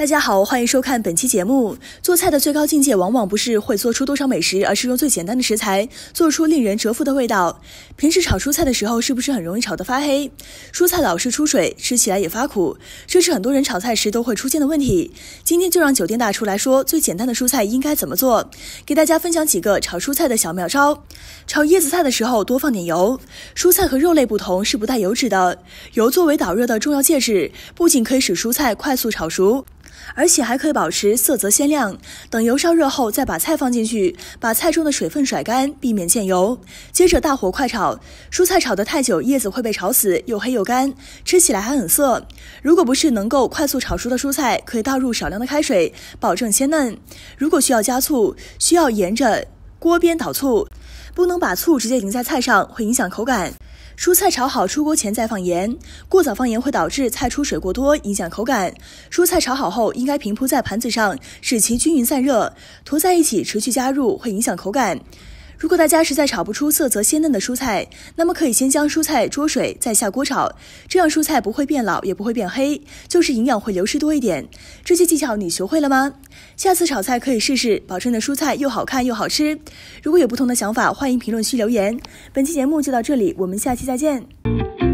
大家好，欢迎收看本期节目。做菜的最高境界，往往不是会做出多少美食，而是用最简单的食材做出令人折服的味道。平时炒蔬菜的时候，是不是很容易炒得发黑？蔬菜老是出水，吃起来也发苦，这是很多人炒菜时都会出现的问题。今天就让酒店大厨来说，最简单的蔬菜应该怎么做，给大家分享几个炒蔬菜的小妙招。炒叶子菜的时候，多放点油。蔬菜和肉类不同，是不带油脂的。油作为导热的重要介质，不仅可以使蔬菜快速炒熟。而且还可以保持色泽鲜亮。等油烧热后，再把菜放进去，把菜中的水分甩干，避免溅油。接着大火快炒。蔬菜炒得太久，叶子会被炒死，又黑又干，吃起来还很涩。如果不是能够快速炒熟的蔬菜，可以倒入少量的开水，保证鲜嫩。如果需要加醋，需要沿着锅边倒醋，不能把醋直接淋在菜上，会影响口感。蔬菜炒好出锅前再放盐，过早放盐会导致菜出水过多，影响口感。蔬菜炒好后应该平铺在盘子上，使其均匀散热，坨在一起持续加入会影响口感。如果大家实在炒不出色泽鲜嫩的蔬菜，那么可以先将蔬菜焯水，再下锅炒，这样蔬菜不会变老，也不会变黑，就是营养会流失多一点。这些技巧你学会了吗？下次炒菜可以试试，保证的蔬菜又好看又好吃。如果有不同的想法，欢迎评论区留言。本期节目就到这里，我们下期再见。